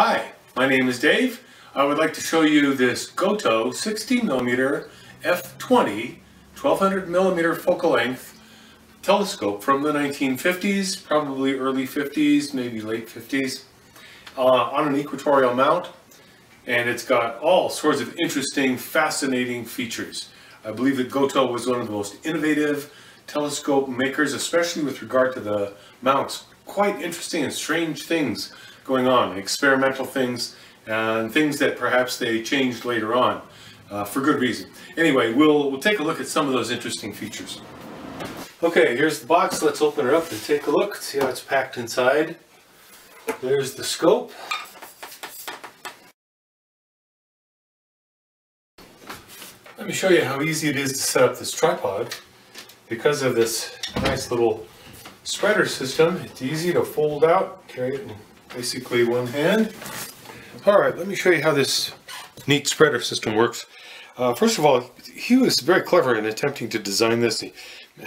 Hi, my name is Dave. I would like to show you this Goto 16mm f20 1200mm focal length telescope from the 1950s, probably early 50s, maybe late 50s, uh, on an equatorial mount. And it's got all sorts of interesting, fascinating features. I believe that Goto was one of the most innovative telescope makers, especially with regard to the mounts. Quite interesting and strange things going on, experimental things, and things that perhaps they changed later on uh, for good reason. Anyway, we'll, we'll take a look at some of those interesting features. Okay, here's the box. Let's open it up and take a look, see how it's packed inside. There's the scope. Let me show you how easy it is to set up this tripod. Because of this nice little spreader system, it's easy to fold out, carry it basically one hand. All right, let me show you how this neat spreader system works. Uh, first of all, he was very clever in attempting to design this. He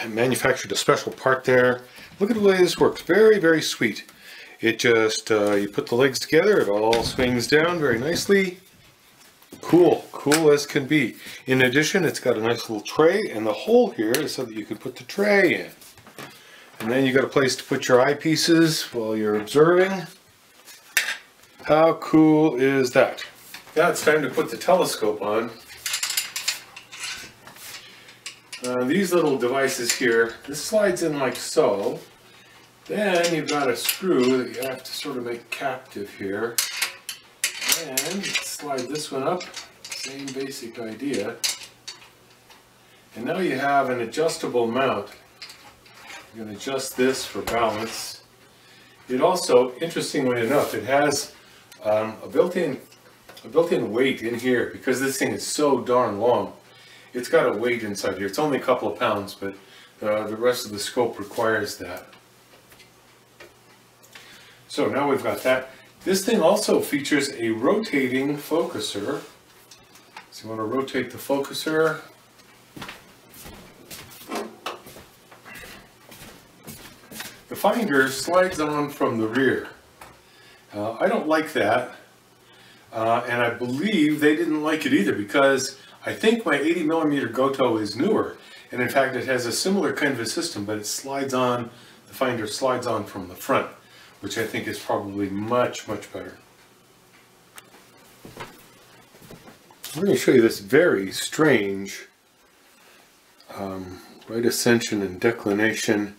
manufactured a special part there. Look at the way this works. Very, very sweet. It just, uh, you put the legs together, it all swings down very nicely. Cool, cool as can be. In addition, it's got a nice little tray, and the hole here is so that you can put the tray in. And then you got a place to put your eyepieces while you're observing. How cool is that? Now it's time to put the telescope on. Uh, these little devices here, this slides in like so. Then you've got a screw that you have to sort of make captive here. And slide this one up, same basic idea. And now you have an adjustable mount. You can adjust this for balance. It also, interestingly enough, it has um, a built-in a built-in weight in here because this thing is so darn long. It's got a weight inside here. It's only a couple of pounds, but uh, the rest of the scope requires that. So now we've got that. This thing also features a rotating focuser. So you want to rotate the focuser. The finder slides on from the rear. Uh, I don't like that. Uh, and I believe they didn't like it either because I think my 80 millimeter Goto is newer. And in fact, it has a similar kind of a system, but it slides on, the finder slides on from the front, which I think is probably much, much better. I'm going to show you this very strange um, right ascension and declination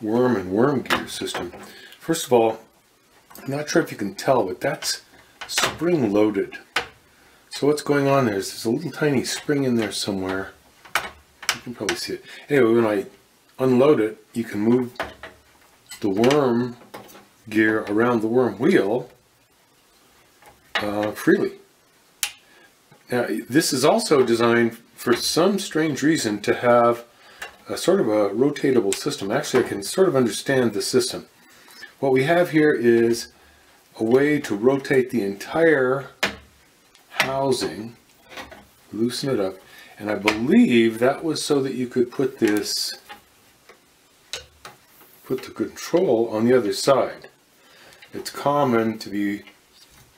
worm and worm gear system. First of all, I'm not sure if you can tell, but that's spring loaded. So what's going on there is there's a little tiny spring in there somewhere. You can probably see it. Anyway, when I unload it, you can move the worm gear around the worm wheel uh, freely. Now, this is also designed for some strange reason to have a sort of a rotatable system. Actually, I can sort of understand the system. What we have here is a way to rotate the entire housing, loosen it up, and I believe that was so that you could put this, put the control on the other side. It's common to be,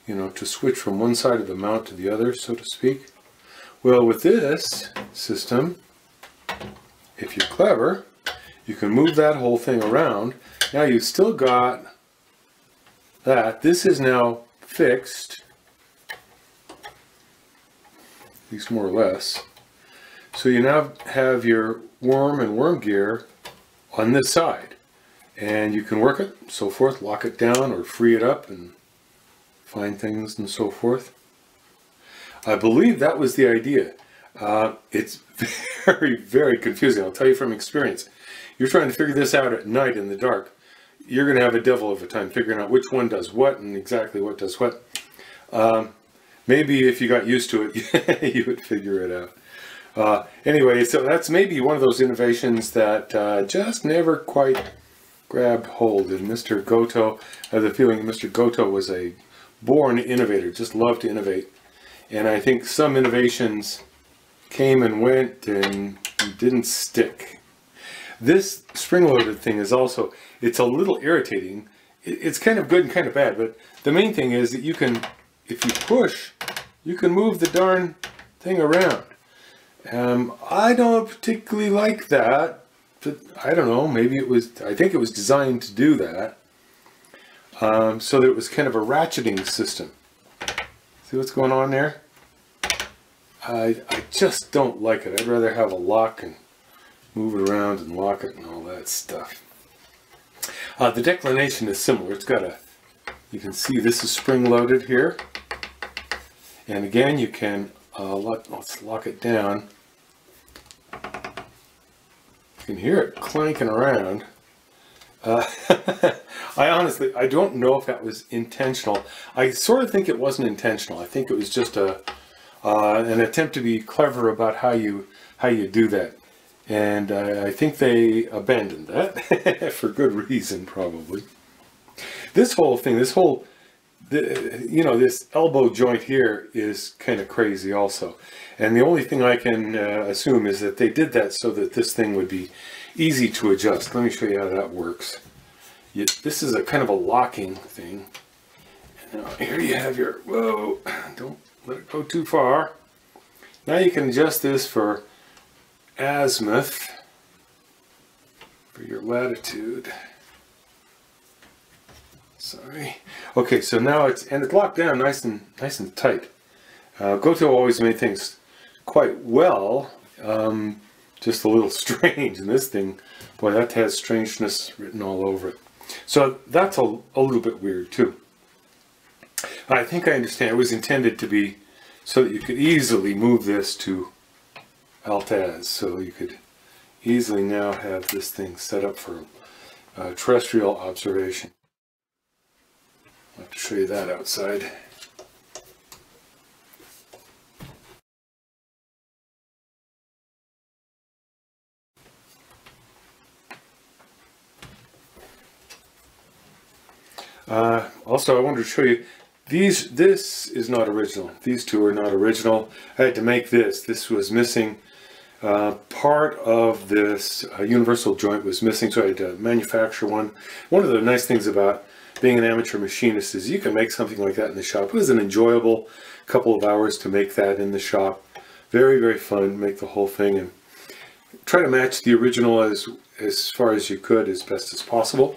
you know, to switch from one side of the mount to the other, so to speak. Well, with this system, if you're clever, you can move that whole thing around. Now you've still got that. This is now fixed, at least more or less. So you now have your worm and worm gear on this side. And you can work it, so forth, lock it down or free it up and find things and so forth. I believe that was the idea. Uh, it's very, very confusing. I'll tell you from experience. You're trying to figure this out at night in the dark you're going to have a devil of a time figuring out which one does what and exactly what does what. Um, maybe if you got used to it, you would figure it out. Uh, anyway, so that's maybe one of those innovations that uh, just never quite grabbed hold. And Mr. Goto, I have the feeling Mr. Goto was a born innovator, just loved to innovate. And I think some innovations came and went and didn't stick. This spring-loaded thing is also, it's a little irritating it's kind of good and kind of bad, but the main thing is that you can, if you push, you can move the darn thing around. Um, I don't particularly like that, but I don't know, maybe it was, I think it was designed to do that. Um, so that it was kind of a ratcheting system. See what's going on there? I, I just don't like it. I'd rather have a lock and move it around and lock it and all that stuff. Uh, the declination is similar. It's got a, you can see this is spring loaded here. And again, you can, uh, let, let's lock it down. You can hear it clanking around. Uh, I honestly, I don't know if that was intentional. I sort of think it wasn't intentional. I think it was just a, uh, an attempt to be clever about how you, how you do that. And uh, I think they abandoned that for good reason, probably. This whole thing, this whole, the, you know, this elbow joint here is kind of crazy also. And the only thing I can uh, assume is that they did that so that this thing would be easy to adjust. Let me show you how that works. You, this is a kind of a locking thing. Now here you have your, whoa, don't let it go too far. Now you can adjust this for azimuth for your latitude. Sorry. Okay, so now it's and it's locked down nice and nice and tight. Uh, Goto always made things quite well, um, just a little strange. And this thing, boy, that has strangeness written all over it. So that's a, a little bit weird too. I think I understand. It was intended to be so that you could easily move this to Altaz. So you could easily now have this thing set up for uh, terrestrial observation. I'll have to show you that outside. Uh, also, I wanted to show you these. This is not original. These two are not original. I had to make this. This was missing uh, part of this uh, universal joint was missing, so I had to manufacture one. One of the nice things about being an amateur machinist is you can make something like that in the shop. It was an enjoyable couple of hours to make that in the shop. Very, very fun, make the whole thing and try to match the original as, as far as you could, as best as possible.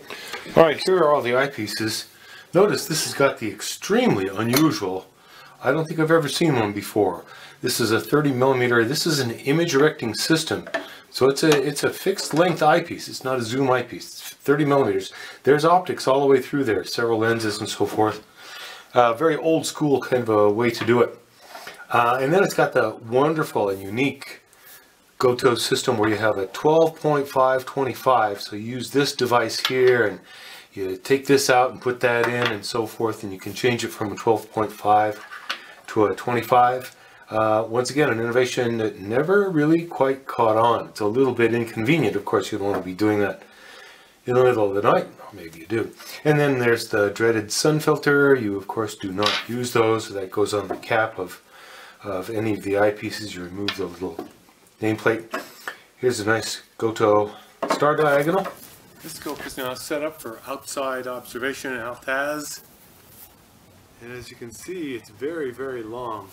All right, here are all the eyepieces. Notice this has got the extremely unusual, I don't think I've ever seen one before. This is a 30 millimeter. This is an image erecting system. So it's a it's a fixed length eyepiece. It's not a zoom eyepiece. It's 30 millimeters. There's optics all the way through there, several lenses and so forth. Uh, very old school kind of a way to do it. Uh, and then it's got the wonderful and unique Goto system where you have a 12.525. So you use this device here and you take this out and put that in and so forth and you can change it from a 12.5 to a 25. Uh, once again, an innovation that never really quite caught on. It's a little bit inconvenient. Of course, you don't want to be doing that in the middle of the night. Well, maybe you do. And then there's the dreaded sun filter. You, of course, do not use those. That goes on the cap of, of any of the eyepieces. You remove the little nameplate. Here's a nice Goto star diagonal. This scope is now set up for outside observation in Altaz. And as you can see, it's very, very long.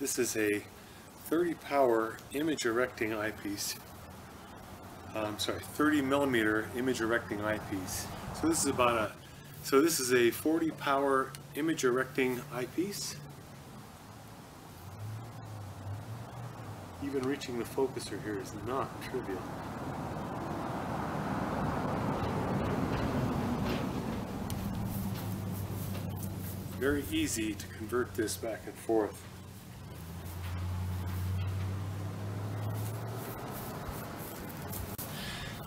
This is a 30 power image erecting eyepiece. I'm um, sorry, 30 millimeter image erecting eyepiece. So this is about a, so this is a 40 power image erecting eyepiece. Even reaching the focuser here is not trivial. Very easy to convert this back and forth.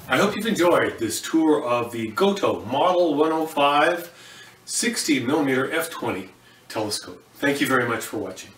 I hope you've enjoyed this tour of the Goto Model 105 60 millimeter f20 telescope. Thank you very much for watching.